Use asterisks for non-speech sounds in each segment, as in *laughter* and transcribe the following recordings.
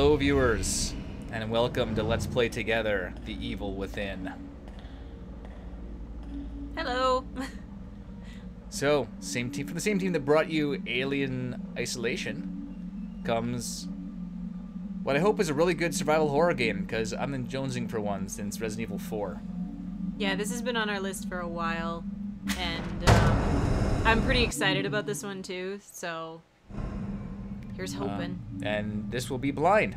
Hello, viewers, and welcome to Let's Play Together The Evil Within. Hello. *laughs* So, same team from the same team that brought you Alien Isolation comes what I hope is a really good survival horror game because I've been jonesing for one since Resident Evil 4. yeah, this has been on our list for a while, and um, I'm pretty excited about this one too. So here's hoping. Uh, and this will be blind,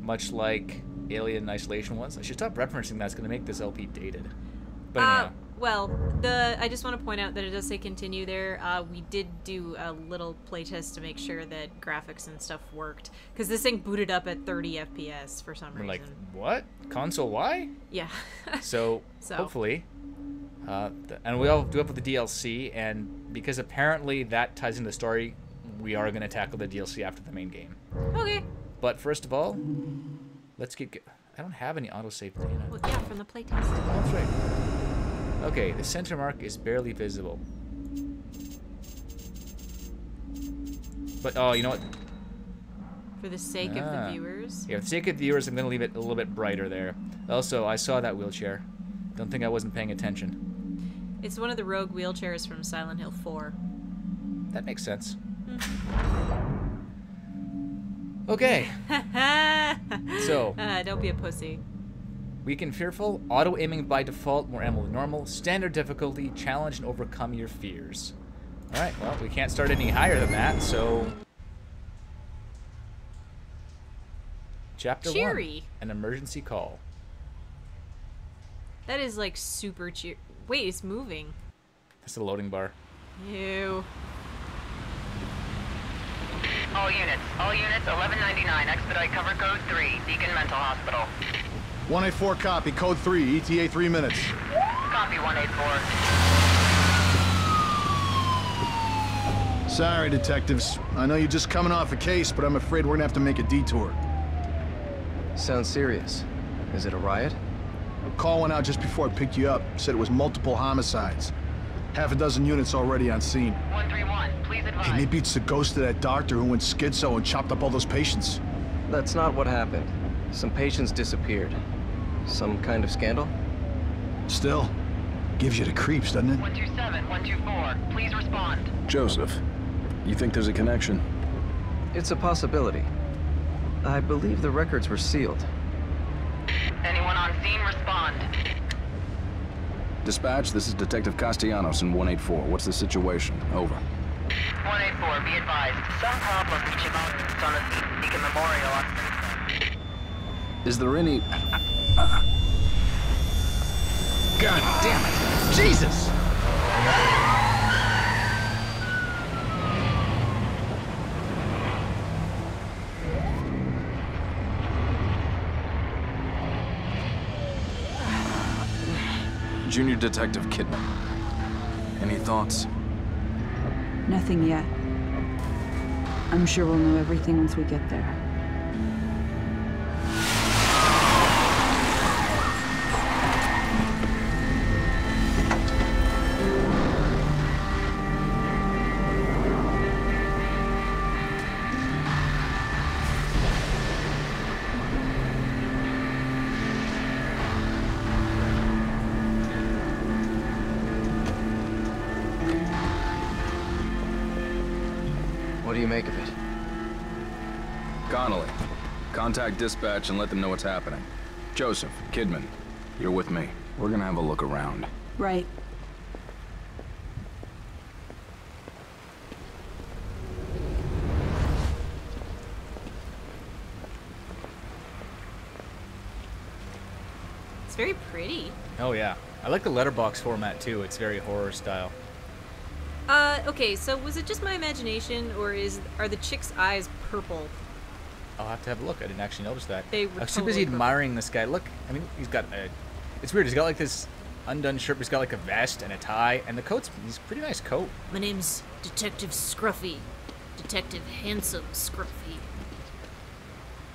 much like Alien Isolation was. I should stop referencing that. It's going to make this LP dated. But Uh, well, the I just want to point out that it does say continue there. Uh, we did do a little playtest to make sure that graphics and stuff worked because this thing booted up at 30 FPS for some we're reason. like, what? Console Why? yeah. *laughs* So, So. hopefully, uh, and we all do up with the DLC, and because apparently that ties into the story, we are going to tackle the DLC after the main game. okay. But first of all, let's get. Go- I don't have any autosave data. Well, yeah, from the playtest. That's right. Okay, the center mark is barely visible. But oh, you know what? For the sake of Ah. the viewers. Yeah, for the sake of the viewers, I'm gonna leave it a little bit brighter there. Also, I saw that wheelchair. Don't think I wasn't paying attention. It's one of the rogue wheelchairs from Silent Hill 4. That makes sense. Okay, *laughs* So- uh, don't be a pussy. weak and fearful, auto aiming by default, more ammo than normal, standard difficulty, challenge and overcome your fears. Alright, well, we can't start any higher than that, so. Chapter Cheery. 1 An emergency call. That is like super cheer. Wait, it's moving. That's the loading bar. Ew. All units, all units, 1199, expedite cover code 3, Beacon Mental Hospital. 184 copy, code 3, ETA 3 minutes. Copy 184. Sorry, detectives. I know you're just coming off a case, but I'm afraid we're gonna have to make a detour. Sounds serious. Is it a riot? A call went out just before I picked you up. Said it was multiple homicides. Half a dozen units already on scene. 131, please advise. Hey, maybe it's the ghost of that doctor who went schizo and chopped up all those patients. That's not what happened. Some patients disappeared. Some kind of scandal? Still, gives you the creeps, doesn't it? 127, 124, please respond. Joseph, you think there's a connection? It's a possibility. I believe the records were sealed. Anyone on scene, respond. Dispatch, this is Detective Castellanos in 184. What's the situation? Over. 184, be advised. Some problem reaching out on the Beacon Memorial on Is there any... God damn it! Jesus! Junior Detective Kidman. Any thoughts? Nothing yet. I'm sure we'll know everything once we get there. Contact dispatch and let them know what's happening. Joseph, Kidman, you're with me. We're gonna have a look around. Right. It's very pretty. Oh, yeah. I like the letterbox format too, it's very horror style. Uh, okay, so was it just my imagination, or is are the chick's eyes purple? I'll have to have a look. I didn't actually notice that. They I were was too busy totally purple. admiring this guy. Look, I mean, he's got a. It's weird. He's got like this undone shirt. He's got like a vest and a tie, and the coat's. He's a pretty nice coat. My name's Detective Scruffy. Detective Handsome Scruffy.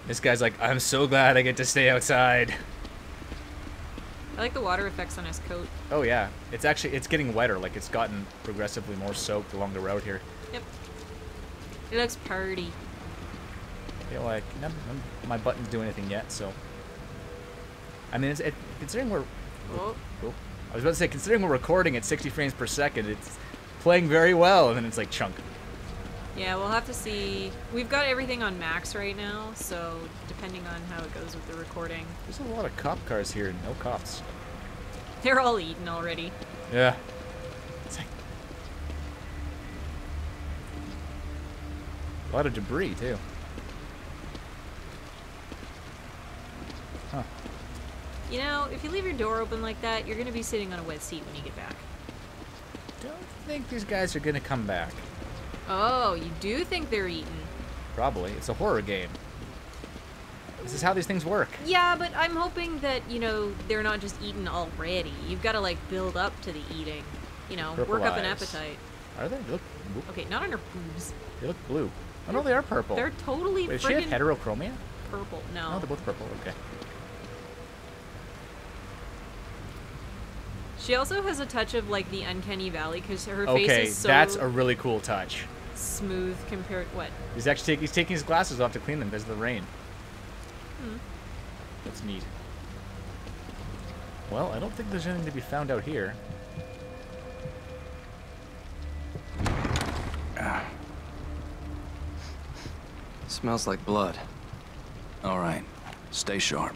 This guy's like, I'm so glad I get to stay outside. I like the water effects on his coat. Oh yeah, it's actually it's getting wetter. Like it's gotten progressively more soaked along the road here. Yep. It looks pretty. Feel like none, none of my buttons do anything yet, so. I mean, it's, it, considering we're. Oh, Oh, I was about to say, considering we're recording at 60 frames per second, it's playing very well, and then it's like chunk. yeah, we'll have to see. We've got everything on max right now, so depending on how it goes with the recording, There's a lot of cop cars here, no cops. they're all eaten already. Yeah. It's like a lot of debris too. You know, if you leave your door open like that, you're gonna be sitting on a wet seat when you get back. Don't think these guys are gonna come back. Oh, you do think they're eaten? Probably. It's a horror game. This is how these things work. Yeah, but I'm hoping that, you know, they're not just eaten already. You've got to, like, build up to the eating. You know, Purple work up an appetite. Are they? They look, Okay, not on her boobs. they look blue. Oh no, they are purple. They're totally Wait, does she have heterochromia? purple. No, No. they're both purple. Okay. She also has a touch of, like, the uncanny valley because her face is so that's a really cool touch. smooth compared... What? He's actually take, he's taking his glasses off to clean them because of the rain. Hmm. That's neat. Well, I don't think there's anything to be found out here. Ah. Smells like blood. All right. Stay sharp.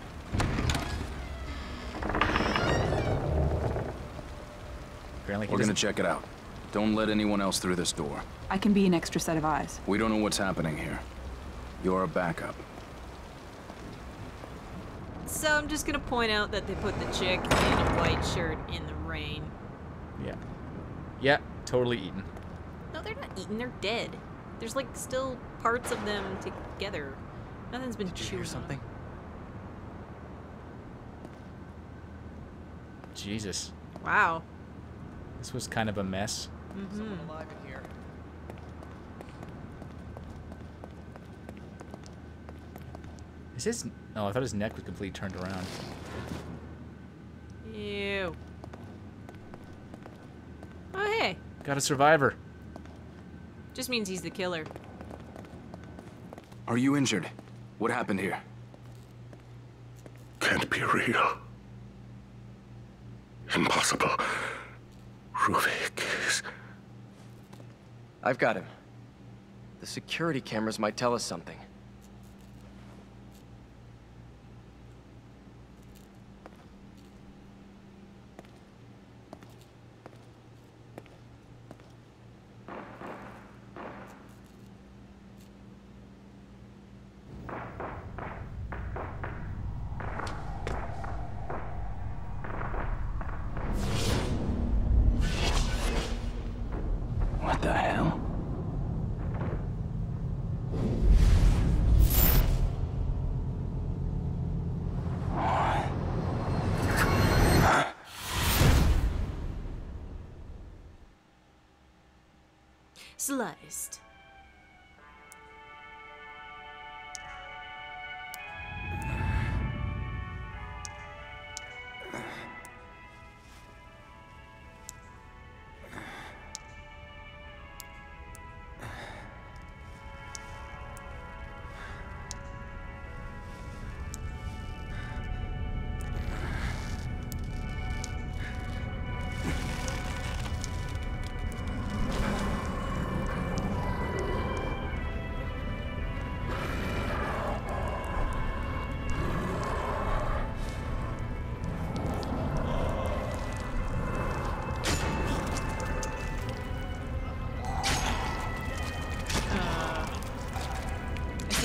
Apparently, We're gonna doesn't- check it out. Don't let anyone else through this door. I can be an extra set of eyes. We don't know what's happening here. You're a backup. So I'm just gonna point out that they put the chick in a white shirt in the rain. Yeah. Yeah, totally eaten. No, they're not eaten. They're dead. There's like still parts of them together. Nothing's been Did you chewed. hear on. something? Jesus. Wow. This was kind of a mess. Someone mm-hmm. alive in here. Is his... Oh, I thought his neck was completely turned around. Ew. Oh hey, Got a survivor. just means he's the killer. Are you injured? What happened here? Can't be real. Impossible. Ruvik is. I've got him. The security cameras might tell us something. Sliced.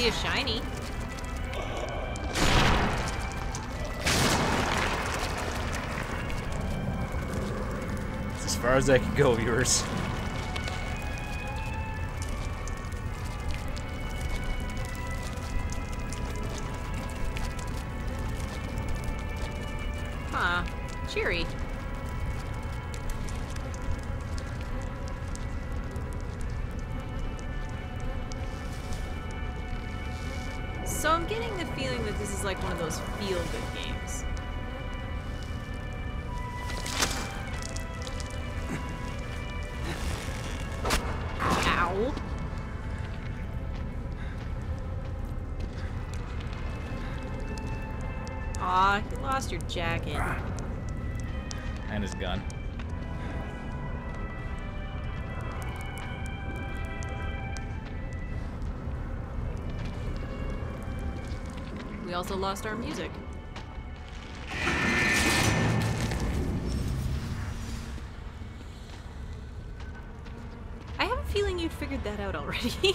See a shiny. It's as far as I can go, viewers. Also lost our music. I have a feeling you'd figured that out already. *laughs*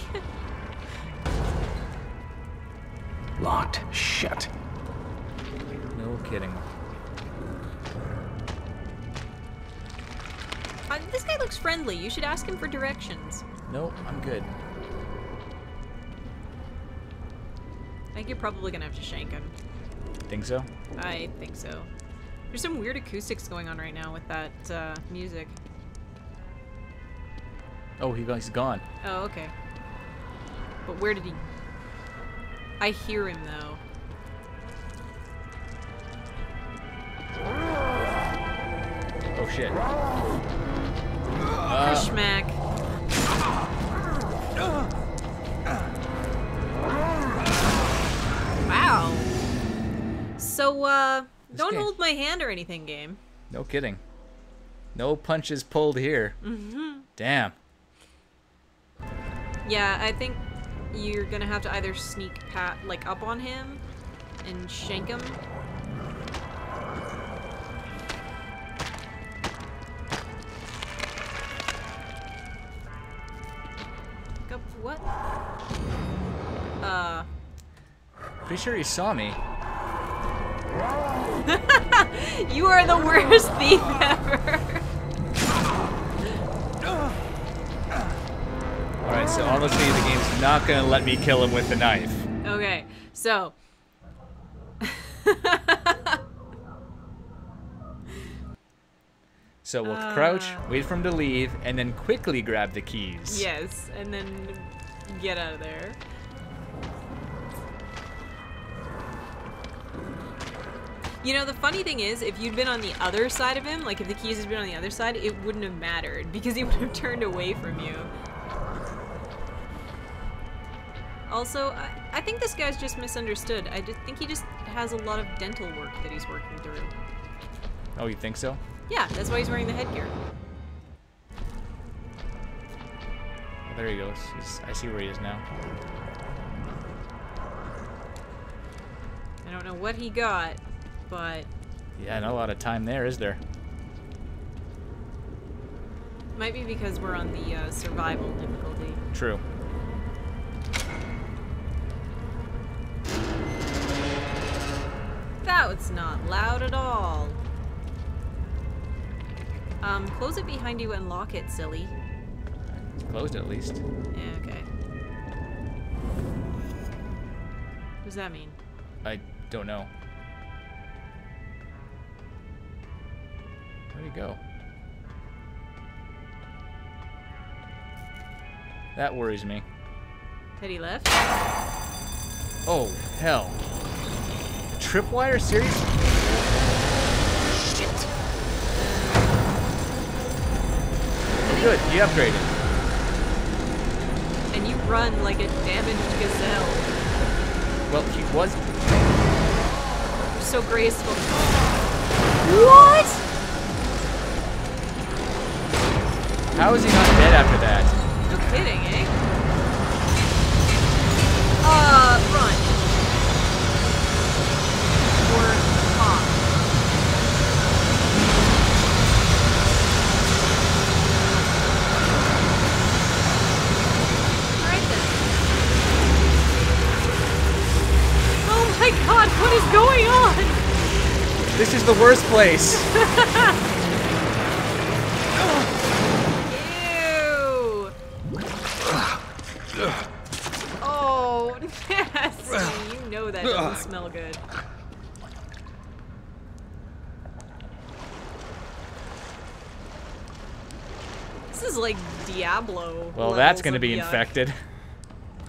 Locked. Shut. No kidding. uh, this guy looks friendly. You should ask him for directions. Nope, I'm good. Think you're probably gonna have to shank him. Think so? I think so. There's some weird acoustics going on right now with that uh, music. Oh, he, he's gone. Oh, okay. But where did he... I hear him, though. Oh shit. Schmack. Wow. So, uh, don't game- hold my hand or anything, game. No kidding. No punches pulled here. Mm-hmm. Damn. Yeah, I think you're gonna have to either sneak pat like up on him and shank him. Up what? Uh, Pretty sure he saw me. *laughs* you are the worst thief ever. Alright, so honestly, the game's not gonna let me kill him with the knife. okay, so *laughs* So we'll crouch, Ah. wait for him to leave, and then quickly grab the keys. yes, and then get out of there. You know, the funny thing is, if you'd been on the other side of him, like if the keys had been on the other side, it wouldn't have mattered because he *laughs* would have turned away from you. Also, I, I think this guy's just misunderstood. I just think he just has a lot of dental work that he's working through. Oh, you think so? Yeah, that's why he's wearing the headgear. Well, there he goes. He's, I see where he is now. I don't know what he got, but Yeah, not a lot of time there, is there? might be because we're on the uh, survival difficulty. True. That was not loud at all. Um, close it behind you and lock it, silly. It's closed at least. Yeah, okay. What does that mean? I don't know. Go? That worries me. He left? Oh, hell. Tripwire? Seriously? Oh, good. He upgraded. And you run like a damaged gazelle. Well, he was. You're so graceful. What? How is he not dead after that? No kidding, eh? Uh, run. Or hop. Alright then. Oh my god, what is going on? This is the worst place. *laughs* Ew! Oh, nasty. You know that doesn't smell good. This is like Diablo. Well, that's gonna be yuck. infected. *laughs*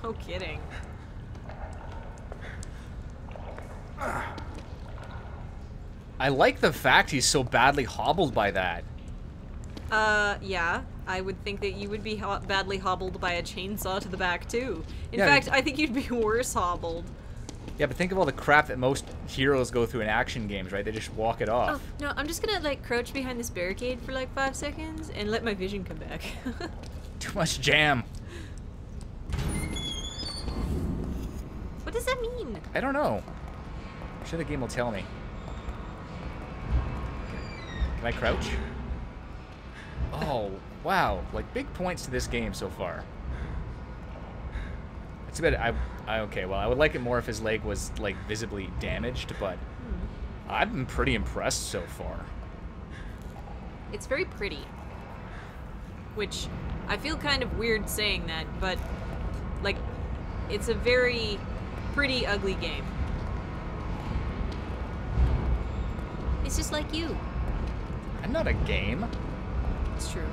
No kidding. I like the fact he's so badly hobbled by that. Uh, yeah. I would think that you would be ho- badly hobbled by a chainsaw to the back, too. In Yeah, fact, I think you'd be *laughs* worse hobbled. Yeah, but think of all the crap that most heroes go through in action games, right? They just walk it Oh, off. no, I'm just gonna like crouch behind this barricade for like five seconds and let my vision come back. *laughs* Too much jam. what does that mean? I don't know. I'm sure the game will tell me. Can I crouch? Oh, wow. Like, big points to this game so far. It's a bit, I, I, okay, well, I would like it more if his leg was, like, visibly damaged, but hmm. I've been pretty impressed so far. It's very pretty. Which I feel kind of weird saying that, but like it's a very pretty ugly game. It's just like you. I'm not a game. It's true.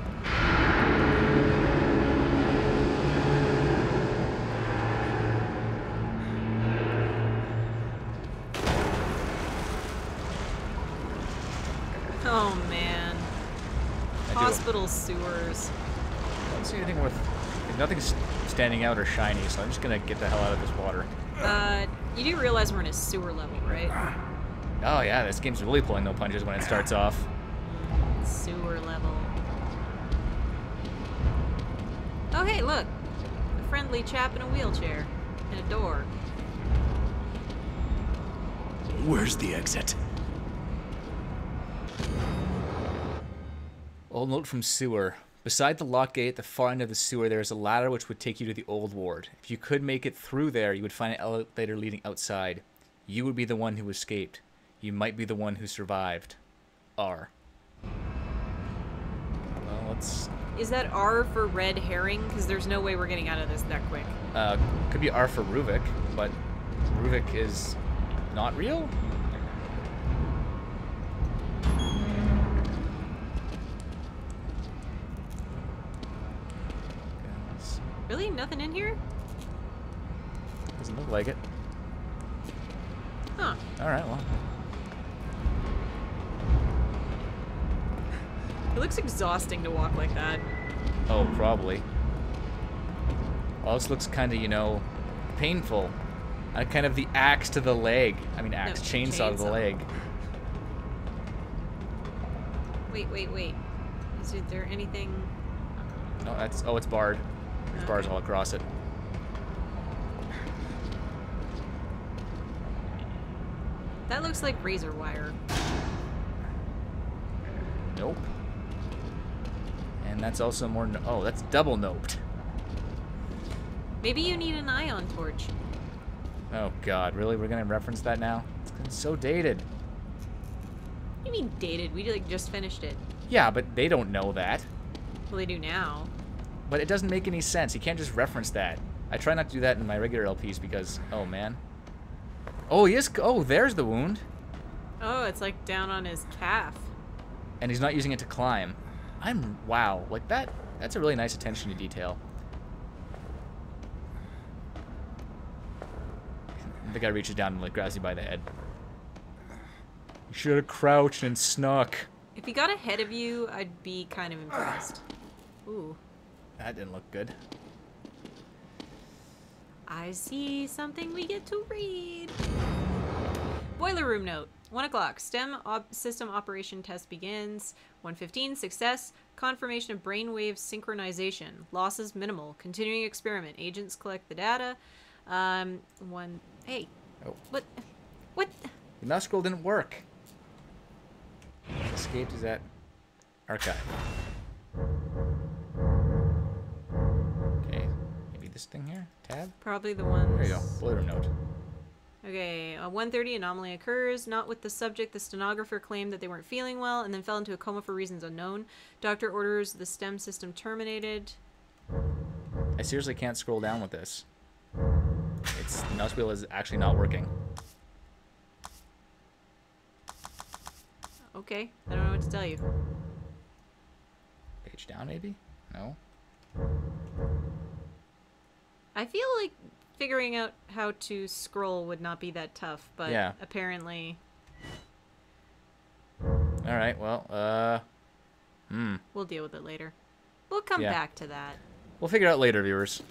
Oh man. I Hospital sewers. I see anything worth, nothing's standing out or shiny, so I'm just gonna get the hell out of this water. Uh, you do realize we're in a sewer level, right? Oh yeah, this game's really pulling no punches when it starts off. Sewer level. Oh, hey, look. A friendly chap in a wheelchair. And a door. Where's the exit? Old note from sewer. Beside the lock gate at the far end of the sewer, there is a ladder which would take you to the old ward. If you could make it through there, you would find an elevator leading outside. You would be the one who escaped. You might be the one who survived. R. Well, let's. Is that R for red herring? Because there's no way we're getting out of this that quick. Uh, could be R for Ruvik, but Ruvik is not real? Guys, Really? Nothing in here? Doesn't look like it. Huh. Alright, well. It looks exhausting to walk like that. Oh, probably. Well, this looks kind of, you know, painful. Uh, kind of the axe to the leg. I mean, axe, chainsaw, to the leg. Wait, wait, wait. Is there- there anything... No, that's. Oh, it's barred. There's bars all across it. That looks like razor wire. Nope. And that's also more. No- oh, that's double noped. Maybe you need an ion torch. Oh God, really? We're gonna reference that now? It's so dated. What do you mean dated? We like just finished it. Yeah, but they don't know that. Well, they do now. But it doesn't make any sense. You can't just reference that. I try not to do that in my regular LPs because, oh man. Oh, he is. Oh, there's the wound. Oh, it's like down on his calf. and he's not using it to climb. I'm wow, like that. That's a really nice attention to detail. The guy reaches down and like grabs you by the head. You should have crouched and snuck. If he got ahead of you, I'd be kind of impressed. Ooh. That didn't look good. I see something we get to read. Boiler room note. 1 o'clock. STEM op- system operation test begins. 115. Success. Confirmation of brainwave synchronization. Losses minimal. Continuing experiment. Agents collect the data. Um, one. Hey. Oh. What? What? The mouse scroll didn't work. Escaped is at archive. This thing here? Tab? Probably the one. There you go. Room note. Okay, a 130 anomaly occurs. Not with the subject. The stenographer claimed that they weren't feeling well and then fell into a coma for reasons unknown. Doctor orders the STEM system terminated. I seriously can't scroll down with this. It's the mouse wheel is actually not working. Okay, I don't know what to tell you. Page down, maybe? No. I feel like figuring out how to scroll would not be that tough, but Yeah. apparently All right. Well, uh, hmm. we'll deal with it later. We'll come Yeah. back to that. We'll figure it out later, viewers.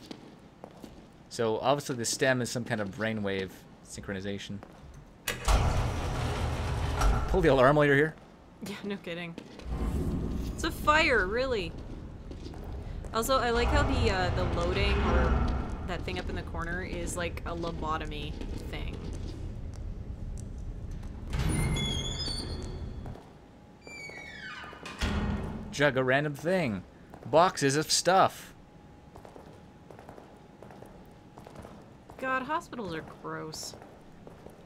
So obviously the stem is some kind of brainwave synchronization. Pull the alarm while you're here. *laughs* Yeah, no kidding. It's a fire, really. Also, I like how the uh, the loading or that thing up in the corner is like a lobotomy thing. Jug a random thing. Boxes of stuff. God, hospitals are gross.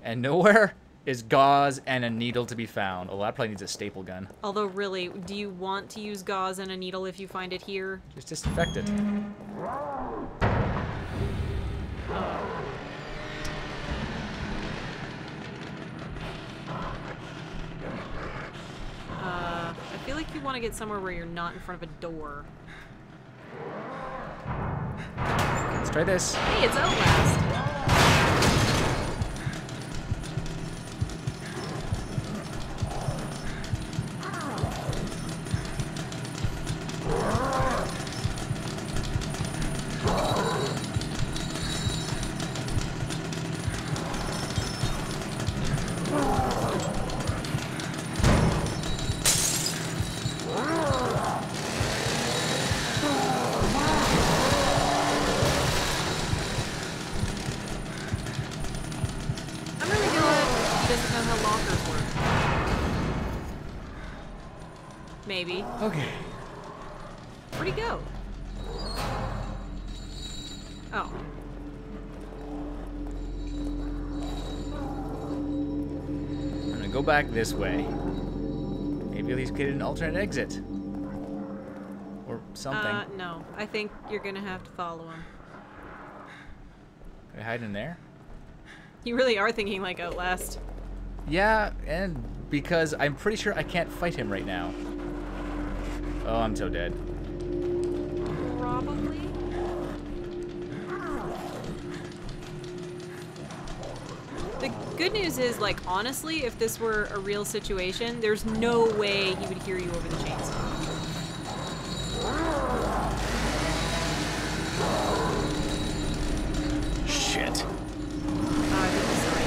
And nowhere is gauze and a needle to be found. Oh, that probably needs a staple gun. Although, really, do you want to use gauze and a needle if you find it here? Just disinfect it. Like you want to get somewhere where you're not in front of a door. Let's try this. Hey, it's Outlast. Maybe. Okay. Where'd he go? Oh. I'm gonna go back this way. Maybe at least get an alternate exit. Or something. Uh, no. I think you're gonna have to follow him. Can I hide in there? You really are thinking like Outlast. Yeah, and because I'm pretty sure I can't fight him right now. Oh, I'm so dead. Probably. The good news is, like, honestly, if this were a real situation, there's no way he would hear you over the chainsaw. Shit. Uh, I think he's sorry.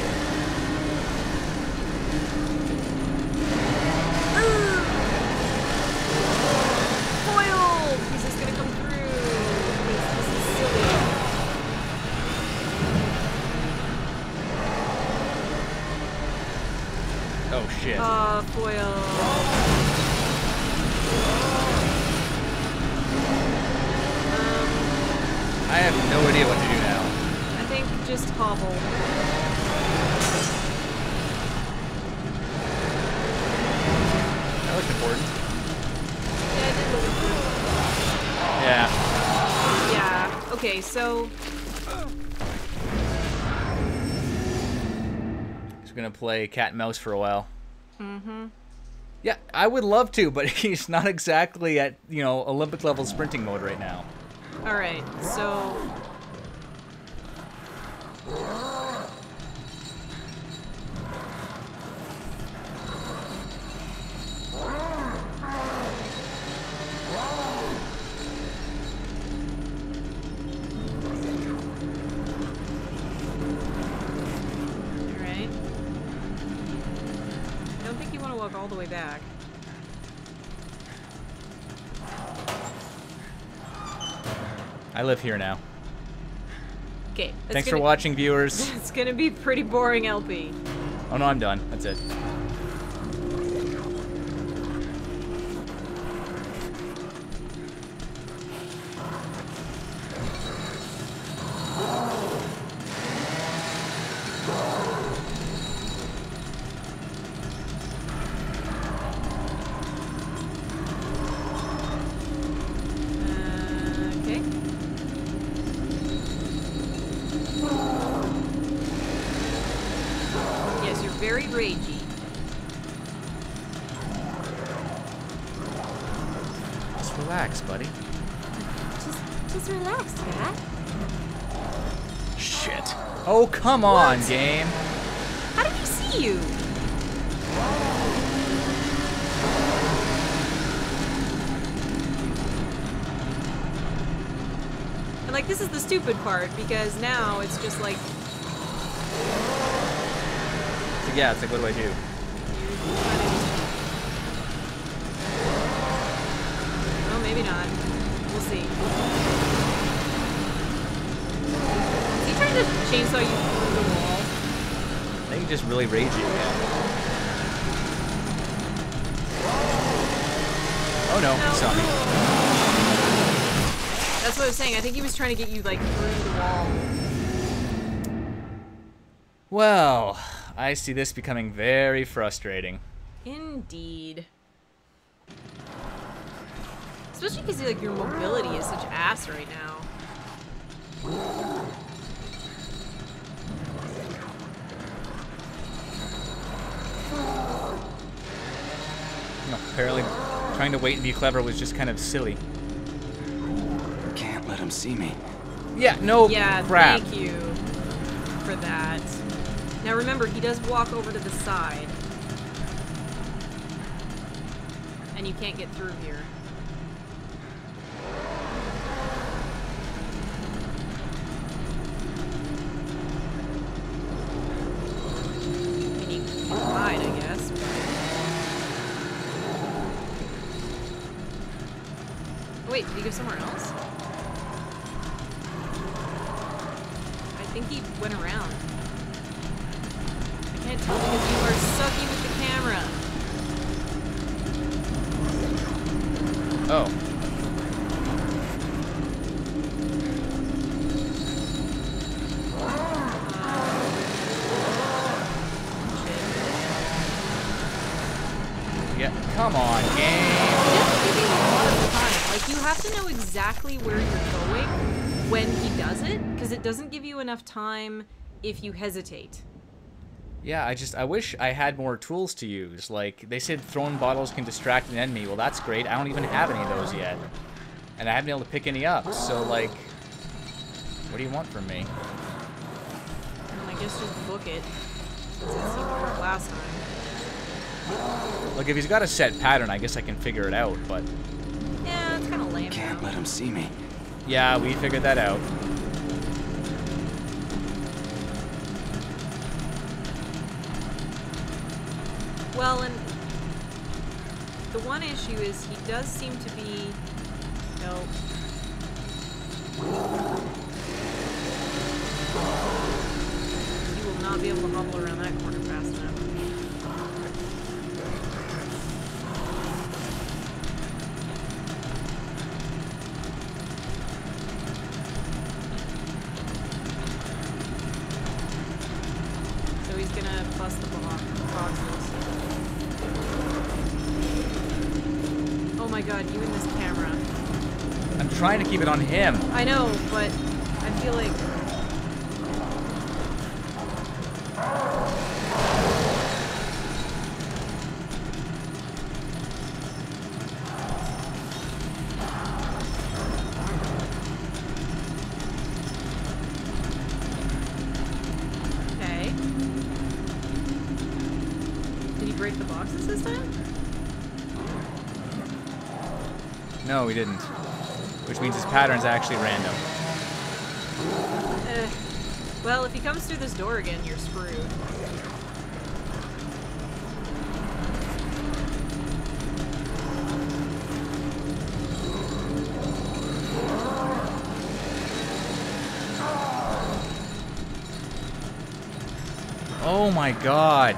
Foiled! He's just gonna come through. This, this is silly. Oh shit. Ah, foil. Um, I have no idea what to do now. I think just hobble. That looked important. Yeah, I did look important. Yeah. Yeah. Okay, so He's gonna play cat and mouse for a while. Mm-hmm. Yeah, I would love to, but *laughs* he's not exactly at, you know, Olympic level sprinting mode right now. all right, so walk all the way back. I live here now. Okay. Thanks for watching, viewers. *laughs* It's gonna be pretty boring, LP. Oh no, I'm done. That's it. Come on, What? game. How did he see you? And like, this is the stupid part because now it's just like So yeah, it's like, what do I do? Oh, maybe not. We'll see. Is he trying to chainsaw you through the wall? I think just really raging. Oh no, he saw me. That's what I was saying. I think he was trying to get you, like, through the wall. Well, I see this becoming very frustrating. Indeed. Especially because, like, your mobility is such ass right now. No, apparently, trying to wait and be clever was just kind of silly. Can't let him see me. Yeah, no Yeah, crap. thank you for that. Now remember, he does walk over to the side. And you can't get through here. I mean, you can hide, I guess. but- Oh, wait, did he go somewhere else? I think he went around. I can't tell because you are sucky with the camera. Oh. Yeah, come on, game. He doesn't give you a lot of time. Like, you have to know exactly where you're going when he does it, because it doesn't give you enough time if you hesitate. Yeah, I just I wish I had more tools to use. Like they said, throwing bottles can distract an enemy. Well, that's great. I don't even have any of those yet, and I haven't been able to pick any up. So like, what do you want from me? I guess just book it, since it seemed to work last time. Look, if he's got a set pattern, I guess I can figure it out. But Yeah, it's kind of lame Can't now. let him see me. yeah, we figured that out. Well, and the one issue is he does seem to be. No. You will not be able to hobble around that corner fast enough. So he's gonna bust the bo- boxes. Oh my god, you and this camera. I'm trying to keep it on him. I know, but I feel like. Okay. Did he break the boxes this? No, he didn't. Which means his pattern's actually random. Eh. Well, if he comes through this door again, you're screwed. Oh my god.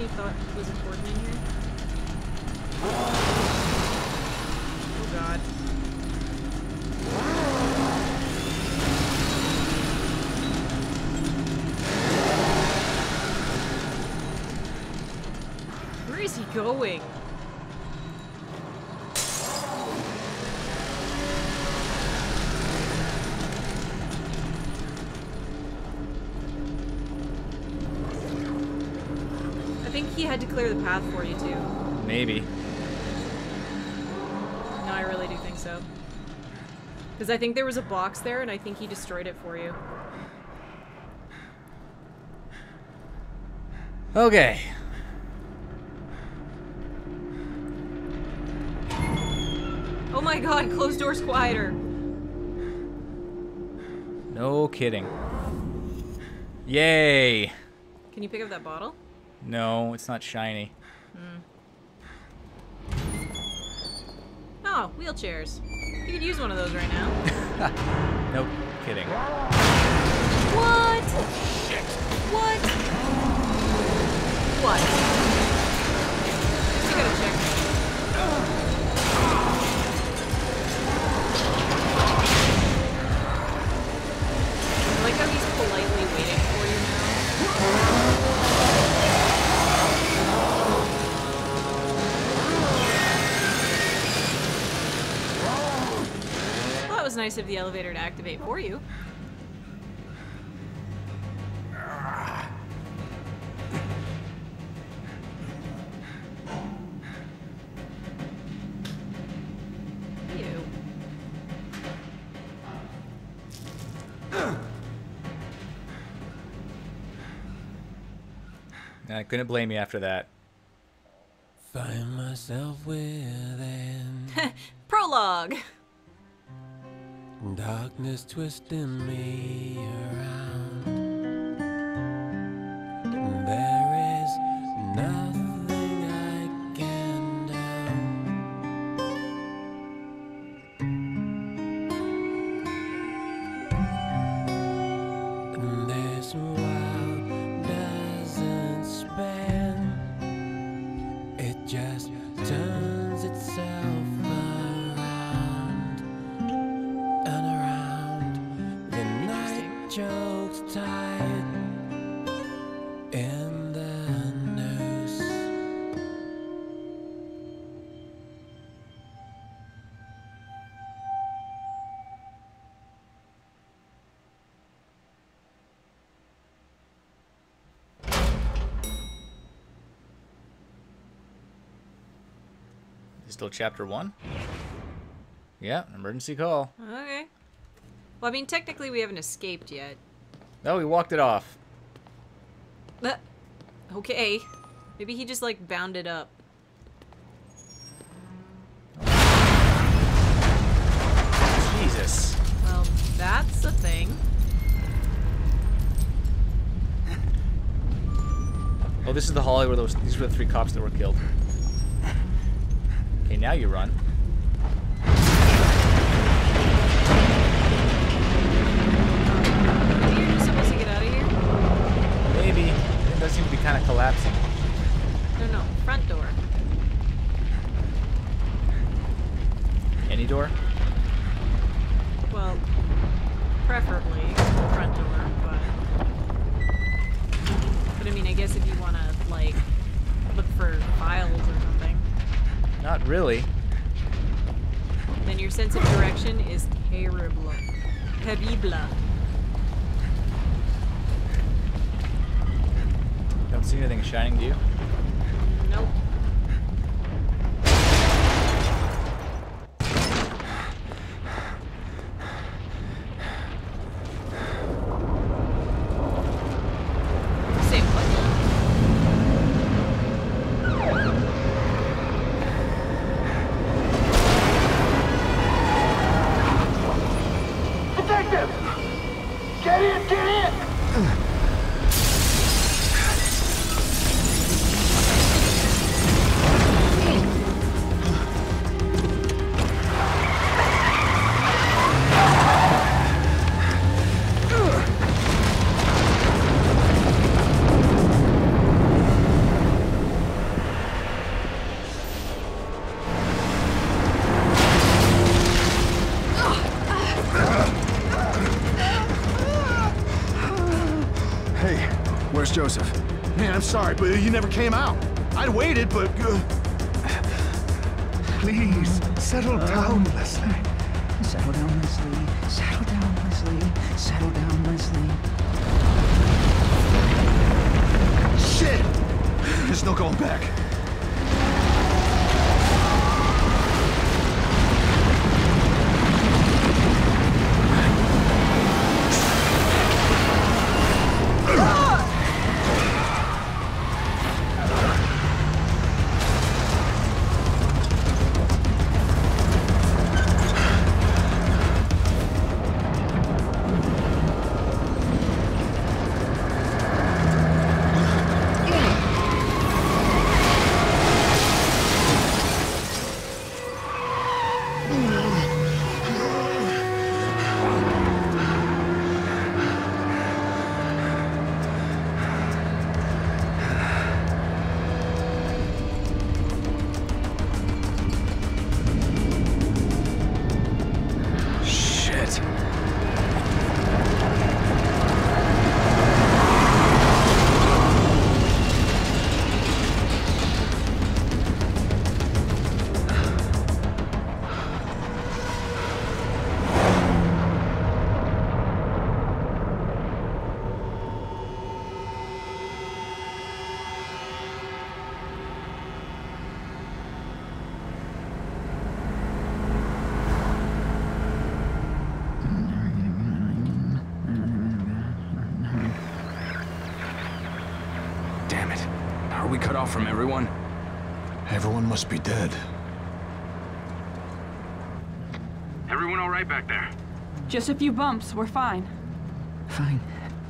you thought was important in here? Oh god. Where is he going? He had to clear the path for you too. Maybe. No, I really do think so. Because I think there was a box there, and I think he destroyed it for you. Okay. Oh my god, closed doors quieter. No kidding. Yay. Can you pick up that bottle? No, it's not shiny. Hmm. Oh, wheelchairs. You could use one of those right now. *laughs* No kidding. *laughs* nice of the elevator to activate for you. You. I couldn't blame you after that. Find myself within darkness twisting me around. Still chapter one? Yeah, emergency call. Okay. Well, I mean, technically we haven't escaped yet. No, we walked it off. But, okay. Maybe he just, like, bounded up. Jesus. Well, that's a thing. Oh, this is the hallway where those these were the three cops that were killed. Now you run. But he never came out. I'd waited, but... Uh... Please, settle down, Leslie. Settle down, Leslie. Settle down, Leslie. Settle down, Leslie. Shit! There's no going back. From everyone? Everyone must be dead. Everyone all right back there? Just a few bumps. We're fine. Fine.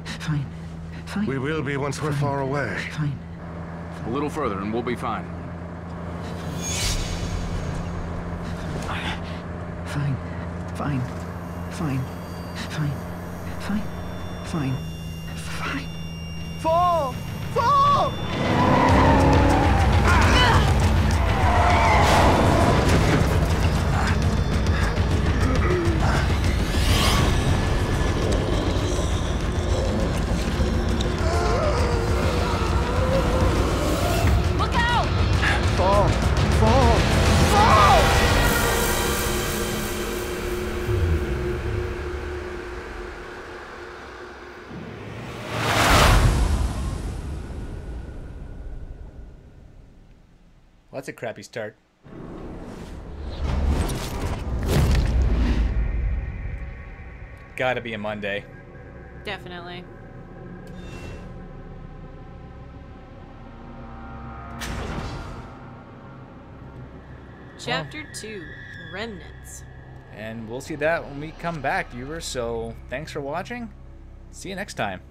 Fine. Fine. We will be once we're far away. Fine. A little further and we'll be fine. Fine. Fine. Fine. Fine. Fine. Fine. Fine. Fall! Fall! A crappy start. Gotta be a Monday. Definitely. Chapter 2 Remnants. And we'll see that when we come back, viewers. So thanks for watching. See you next time.